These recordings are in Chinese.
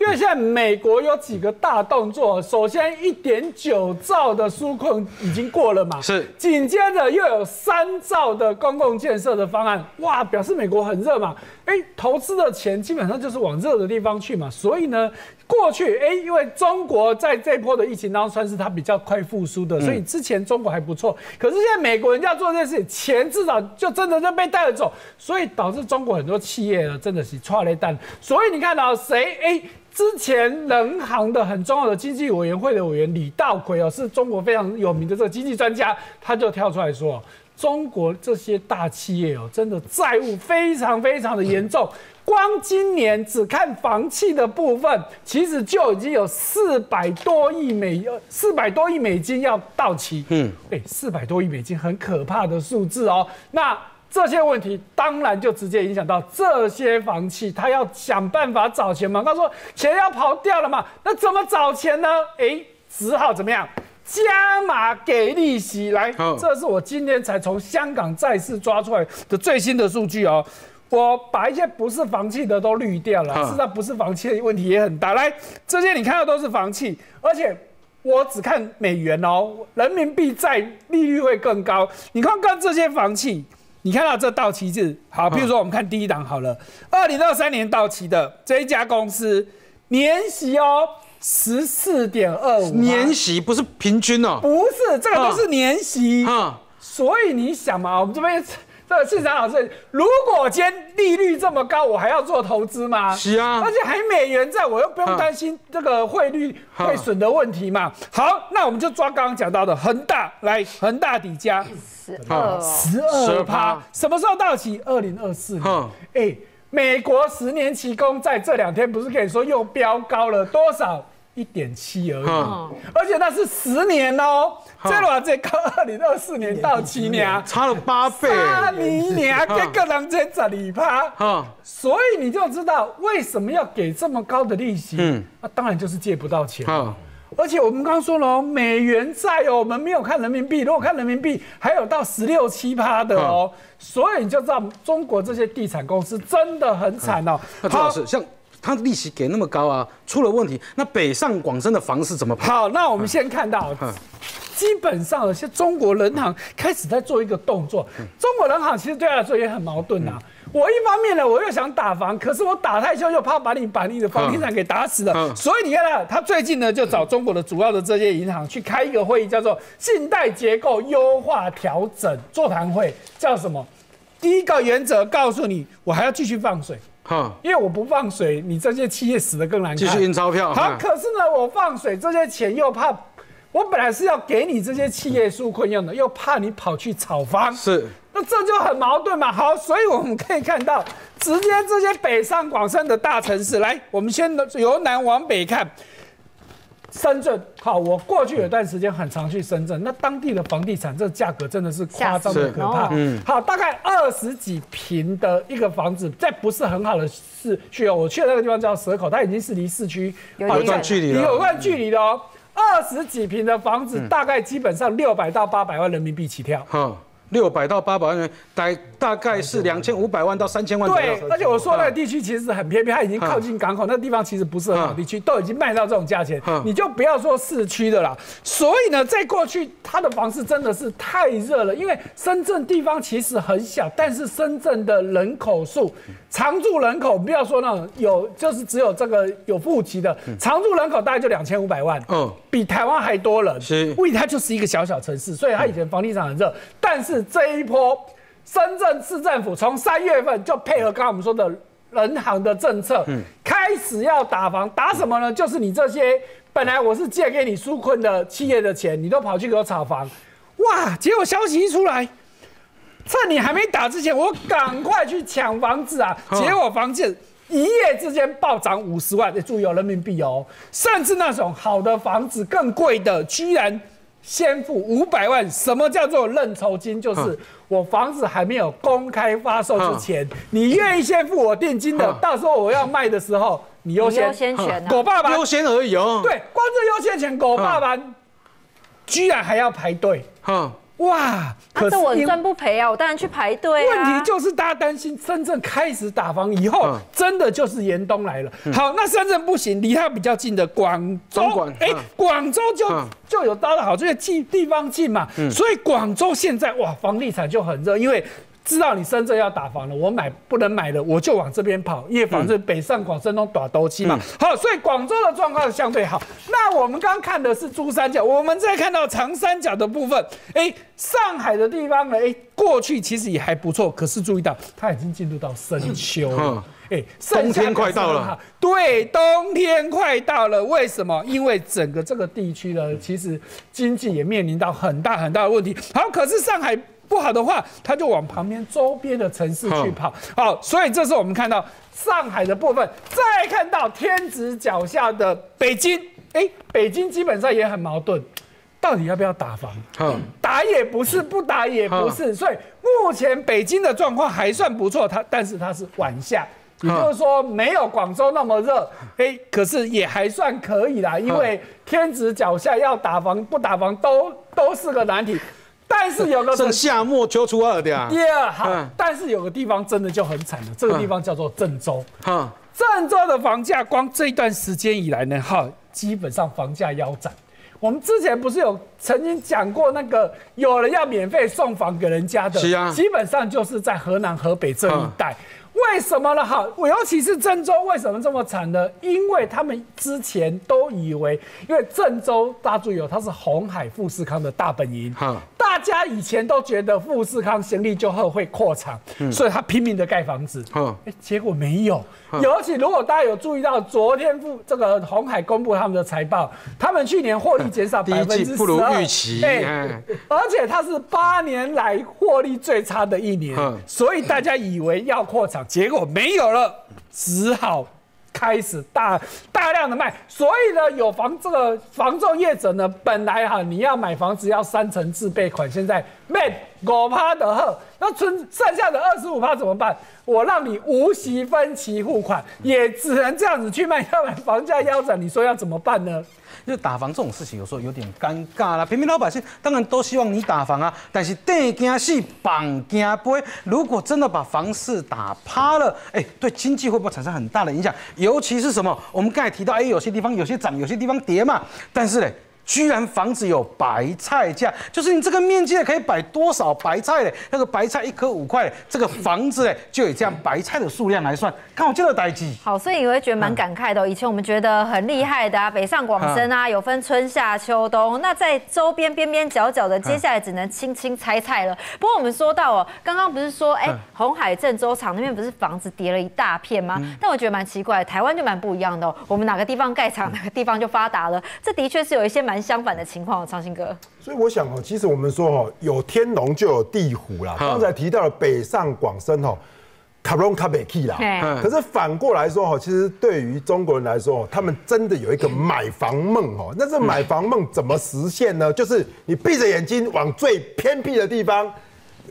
因为现在美国有几个大动作，首先一点九兆的纾困已经过了嘛，是，紧接着又有三兆的公共建设的方案，哇，表示美国很热嘛，哎，投资的钱基本上就是往热的地方去嘛，所以呢，过去哎，因为中国在这波的疫情当中算是它比较快复苏的，所以之前中国还不错，可是现在美国人要做这件事情，钱至少就真的就被带了走，所以导致中国很多企业呢真的是错了一蛋，所以你看到谁哎？之前人行的很重要的经济委员会的委员李道奎哦，是中国非常有名的这个经济专家，他就跳出来说，中国这些大企业哦，真的债务非常非常的严重，光今年只看房企的部分，其实就已经有四百多亿美四百多亿美金要到期。嗯，哎，四百多亿美金很可怕的数字哦。那这些问题当然就直接影响到这些房企，他要想办法找钱嘛。他说钱要跑掉了嘛，那怎么找钱呢？哎，只好怎么样？加码给利息来。这是我今天才从香港债市抓出来的最新的数据哦。我把一些不是房企的都滤掉了，实际上不是房企的问题也很大。来，这些你看到都是房企，而且我只看美元哦，人民币债利率会更高。你看看这些房企。你看到这到期日，好，比如说我们看第一档好了，二零二三年到期的这一家公司，年息哦十四点二五，年息不是平均哦，不是，这个都是年息，所以你想嘛，我们这边。这个市长老师，如果今天利率这么高，我还要做投资吗？是啊，而且还美元在，我又不用担心这个汇率汇损的问题嘛。好，那我们就抓刚刚讲到的恒大来，恒大底价十二十二趴，什么时候到期？二零二四年。哎，美国十年期公债这两天不是可以说又飙高了多少？一点七而已，而且那是十年哦，这话这到二零二四年到期年，差了八倍，差你年跟个人在这里趴，所以你就知道为什么要给这么高的利息，嗯，那当然就是借不到钱，而且我们刚刚说了，美元债哦，我们没有看人民币，如果看人民币，还有到十六七趴的哦，所以你就知道中国这些地产公司真的很惨哦，好，像。他利息给那么高啊，出了问题，那北上广深的房市怎么好，那我们先看到，基本上现中国人行开始在做一个动作。中国人行其实对他来说也很矛盾呐。我一方面呢，我又想打房，可是我打太凶又怕把你把你的房地产给打死了。所以你看啊，他最近呢就找中国的主要的这些银行去开一个会议，叫做信贷结构优化调整座谈会，叫什么？第一个原则告诉你，我还要继续放水。因为我不放水，你这些企业死得更难看。继续印钞票。好，可是呢，我放水，这些钱又怕，我本来是要给你这些企业纾困用的，又怕你跑去炒房。是。那这就很矛盾嘛。好，所以我们可以看到，直接这些北上广深的大城市，来，我们先由南往北看。深圳好，我过去有段时间很常去深圳，那当地的房地产这价格真的是夸张的可怕。嗯，好，大概二十几平的一个房子，在不是很好的市区哦，我去的那个地方叫蛇口，它已经是离市区有一段距离了，有段距离的哦。二十几平的房子，大概基本上六百到八百万人民币起跳。六百到八百万元，大大概是两千五百万到三千万。对，而且我说那个地区其实很偏僻，它已经靠近港口，那地方其实不是很好地区，都已经卖到这种价钱，你就不要说市区的啦。所以呢，在过去它的房市真的是太热了，因为深圳地方其实很小，但是深圳的人口数。常住人口不要说那种有，就是只有这个有户籍的常住人口大概就两千五百万，嗯，比台湾还多人。是，为它就是一个小小城市，所以它以前房地产很热。但是这一波，深圳市政府从三月份就配合刚刚我们说的人行的政策，开始要打房，打什么呢？就是你这些本来我是借给你纾困的企业的钱，你都跑去给我炒房，哇！结果消息一出来。趁你还没打之前，我赶快去抢房子啊！结果房子一夜之间暴涨五十万，注意哦，人民币哦，甚至那种好的房子更贵的，居然先付五百万。什么叫做认筹金？就是我房子还没有公开发售之前，你愿意先付我定金的，到时候我要卖的时候，你优先。优先权。狗爸爸优先而已哦。对，光这优先权，狗爸爸居然还要排队。哇，可是这我因赚不赔啊，我当然去排队啊。问题就是大家担心深圳开始打房以后，嗯真的就是严冬来了。好，那深圳不行，离它比较近的广州哎嗯，广州就嗯就有搭的好，这个近地方近嘛，所以广州现在哇，房地产就很热，因为。知道你深圳要打房了，我买不能买了，我就往这边跑，因为反正北上广深都打斗期嘛。好，所以广州的状况相对好。那我们刚刚看的是珠三角，我们再看到长三角的部分，哎，上海的地方呢，哎，过去其实也还不错，可是注意到它已经进入到深秋了嗯。哎，冬天快到了。对，冬天快到了。为什么？因为整个这个地区呢，其实经济也面临到很大很大的问题。好，可是上海不好的话，它就往旁边周边的城市去跑。好，所以这是我们看到上海的部分，再看到天子脚下的北京。哎，北京基本上也很矛盾，到底要不要打房？嗯，打也不是，不打也不是，所以目前北京的状况还算不错，它但是它是晚夏。也就是说，没有广州那么热，哎，可是也还算可以啦，因为天子脚下要打房不打房都都是个难题。但是有个剩夏末秋初二的呀，耶好嗯，但是有个地方真的就很惨了，这个地方叫做郑州。哈，郑州的房价光这一段时间以来呢，哈，基本上房价腰斩。我们之前不是有曾经讲过那个有人要免费送房给人家的，是啊基本上就是在河南、河北这一带。为什么呢？哈，尤其是郑州为什么这么惨呢？因为他们之前都以为，因为郑州大家注意哦，它是红海富士康的大本营，哈大家以前都觉得富士康行李就后会扩厂，所以他拼命的盖房子。嗯哎，结果没有。尤其如果大家有注意到，昨天富这个红海公布他们的财报，他们去年获利减少 百分之季不如预期，哎哎，而且它是八年来获利最差的一年嗯，所以大家以为要扩厂，结果没有了，只好。开始大大量的卖，所以呢，有房这个房仲业者呢，本来哈你要买房子要三成自备款，现在卖五趴的后，那存剩下的二十五趴怎么办？我让你无息分期付款，也只能这样子去卖，要不然房价腰斩，你说要怎么办呢？因为打房这种事情有时候有点尴尬啦。平民老百姓当然都希望你打房啊，但是地惊死，绑惊飞。如果真的把房市打趴了，哎，对经济会不会产生很大的影响？尤其是什么？我们刚才提到，哎，有些地方有些涨，有些地方跌嘛。但是呢。居然房子有白菜价，就是你这个面积可以摆多少白菜嘞？那个白菜一颗五块，这个房子嘞就以这样白菜的数量来算，看我这个代机。好，所以你会觉得蛮感慨的哦、以前我们觉得很厉害的啊，北上广深啊，有分春夏秋冬。那在周边边边角角的，接下来只能轻轻猜菜了。不过我们说到哦，刚刚不是说，哎、红海郑州厂那边不是房子跌了一大片吗？但我觉得蛮奇怪，台湾就蛮不一样的哦。我们哪个地方盖厂，哪个地方就发达了。这的确是有一些蛮相反的情况哦，昌兴哥。所以我想哦，其实我们说哦，有天龙就有地虎啦。刚才提到了北上广深哦，卡隆卡北 key 啦。可是反过来说哦，其实对于中国人来说哦，他们真的有一个买房梦哦。那这买房梦怎么实现呢？就是你闭着眼睛往最偏僻的地方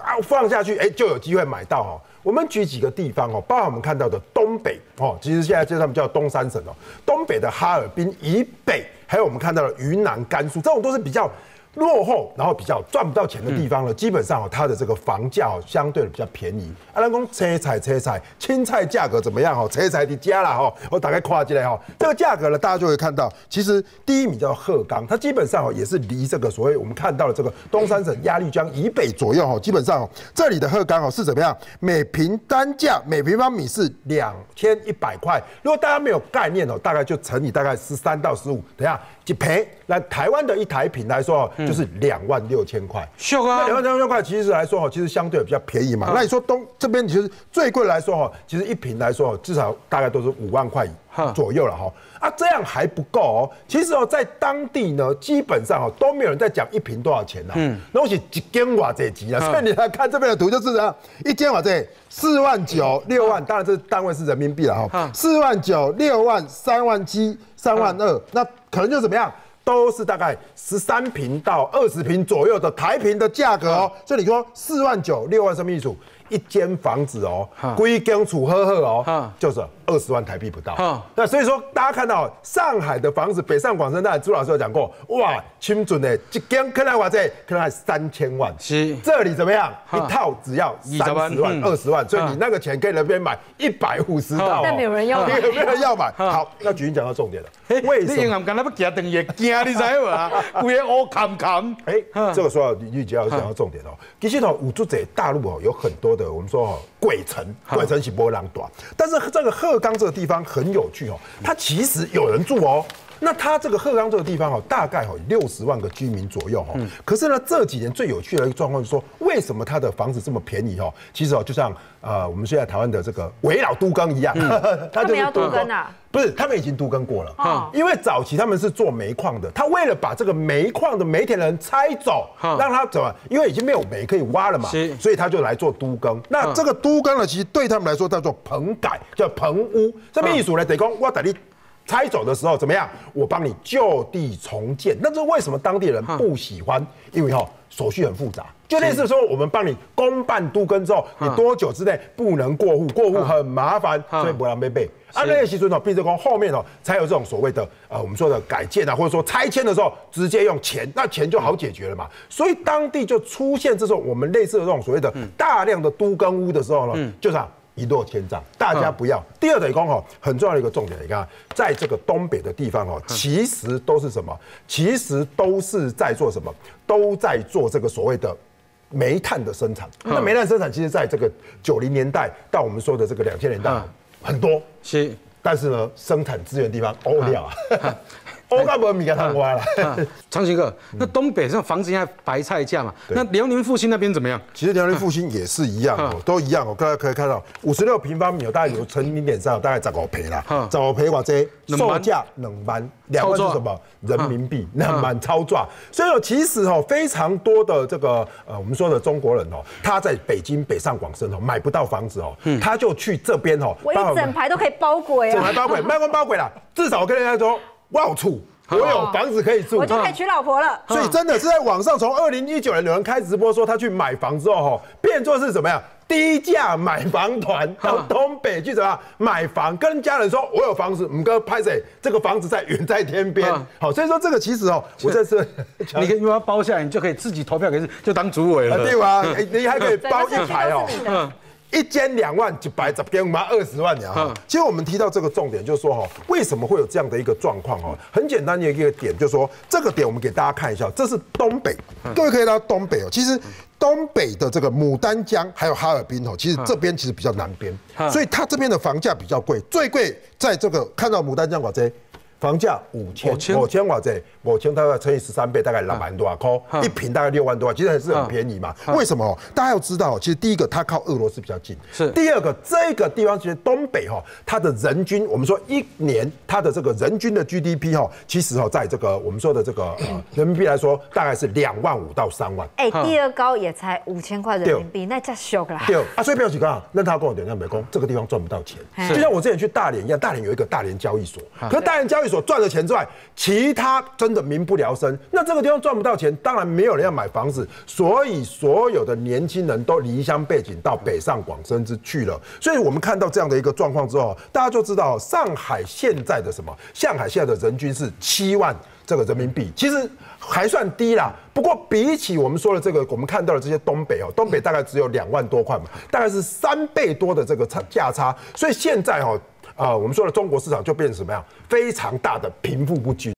啊放下去，哎，就有机会买到哦。我们举几个地方哦，包括我们看到的东北哦，其实现在就他们叫东三省哦，东北的哈尔滨以北，还有我们看到的云南、甘肃，这种都是比较落后，然后比较赚不到钱的地方了。基本上哦，它的这个房价哦，相对的比较便宜。阿兰公切菜切菜，青菜价格怎么样？哦，切菜的加了哈，我大概跨进来哈，这个价格呢，大家就会看到，其实第一名叫鹤岗，它基本上哦也是离这个所谓我们看到的这个东三省鸭绿江以北左右哈，基本上哦这里的鹤岗哦是怎么样？每平单价每平方米是两千一百块。如果大家没有概念哦，大概就乘以大概十三到十五，等下几赔？那台湾的一台平来说哦，就是两万六千块。秀啊两！万六千块其实来说哈，其实相对比较便宜嘛。那你说东这边其实最贵来说哈，其实一瓶来说至少大概都是五万块哈左右了哈。啊，这样还不够哦。其实哦，在当地呢，基本上哦都没有人在讲一瓶多少钱呐。嗯，那是一间瓦这级啊。所以你来看这边的图就是这样，一间瓦这四万九、六万，当然这单位是人民币了哈嗯。四万九、六万、三万七、三万二，那可能就怎么样？都是大概十三平到二十平左右的台平的价格哦。所以你说四万九、六万什么意思？一间房子哦哈，归间厝呵呵哦，就是二十万台币不到。那所以说，大家看到上海的房子，北上广深，当然朱老师有讲过，哇，清准的一间可能话这可能还三千万，是这里怎么样？一套只要三十万、嗯二十万，所以你那个钱可以那边买一百五十套哦，但没有人要买没有人要买。好，那举行讲到重点了嘿，为什么？你银行干那不行等也惊，你知无啊？规个乌坎坎。哎，这个说到李玉杰要讲到重点哦。其实哦，五住者大陆哦有很多的，我们说哦，鬼城，鬼城是波浪短，但是这个鹤岗这个地方很有趣哦，它其实有人住哦。那它这个鹤岗这个地方哦，大概哦六十万个居民左右哦。可是呢，这几年最有趣的一个状况是说，为什么它的房子这么便宜哦？其实哦，就像呃我们现在台湾的这个围老都更一样，它他们要都更啊？不是，他们已经都更过了。哦因为早期他们是做煤矿的，他为了把这个煤矿的煤田人拆走，哈让他怎么？因为已经没有煤可以挖了嘛，所以他就来做都更。那这个都更呢，其实对他们来说叫做棚改，叫棚屋。这边艺术呢，得讲我等你。拆走的时候怎么样？我帮你就地重建。那这为什么当地人不喜欢？因为哈手续很复杂，就类似说我们帮你公办都更之后，你多久之内不能过户？过户很麻烦，所以不让被背。啊，那些习俗呢，变成说后面哦才有这种所谓的呃我们说的改建啊，或者说拆迁的时候直接用钱，那钱就好解决了嘛。所以当地就出现这种我们类似的这种所谓的大量的都更屋的时候呢，就是啊。一落千丈，大家不要。第二等于讲哦，很重要的一个重点，你看，在这个东北的地方哦，其实都是什么？其实都是在做什么？都在做这个所谓的煤炭的生产。那煤炭生产，其实在这个九零年代到我们说的这个两千年代嗯很多，是。但是呢，生产资源地方欧掉啊，欧干不米给贪挖了。长兴哥，那东北这房子现在白菜价嘛，那辽宁复兴那边怎么样？其实辽宁复兴也是一样哦，都一样哦。大家可以看到，五十六平方米哦，大概有乘零点三，大概十五赔啦嗯，十五赔或者售价两万，两万是什么？人民币两万操作。所以哦，其实哦，非常多的这个呃，我们说的中国人哦，他在北京、北上广深哦，买不到房子哦，他就去这边哦，我一整排都可以包鬼啊整排，包鬼，卖光包鬼啦。至少我跟人家说，我有处，我有房子可以住我。就可以娶老婆了。所以真的是在网上，从二零一九年有人开直播说他去买房之后，吼，变作是怎么样？低价买房团到东北去怎么样买房？跟家人说我有房子，五哥拍谁？这个房子在远在天边嗯。好，所以说这个其实哦，我这次 你可以把它包下来，你就可以自己投票给就当主委了。啊对吧？哎你还可以包一排哦。一间两万，一百十间妈二十万呀！哈嗯其实我们提到这个重点，就是说哈，为什么会有这样的一个状况哦？很简单的一个点，就是说这个点我们给大家看一下，这是东北，各位可以到东北哦。其实东北的这个牡丹江还有哈尔滨哦，其实这边其实比较南边，所以它这边的房价比较贵，最贵在这个看到牡丹江我这。房价五千五千五千瓦这五千大概乘以十三倍，大概两万多块，一平大概六万多块，其实还是很便宜嘛。为什么哦？大家要知道哦，其实第一个它靠俄罗斯比较近，是第二个这个地方其实东北哈，它的人均我们说一年它的这个人均的 GDP 哈，其实哈在这个我们说的这个呃人民币来说，大概是两万五到三万。哎，第二高也才五千块人民币，那叫秀啦。对啊，所以不要去讲，那他跟我讲，那美工，这个地方赚不到钱。就像我之前去大连一样，大连有一个大连交易所，可是大连交易所所赚的钱之外，其他真的民不聊生。那这个地方赚不到钱，当然没有人要买房子，所以所有的年轻人都离乡背井到北上广深之去了。所以我们看到这样的一个状况之后，大家就知道上海现在的什么？上海现在的人均是七万。这个人民币其实还算低啦，不过比起我们说的这个，我们看到的这些东北哦，东北大概只有两万多块嘛，大概是三倍多的这个差价差，所以现在哦。啊、我们说的中国市场就变成什么样？非常大的贫富不均。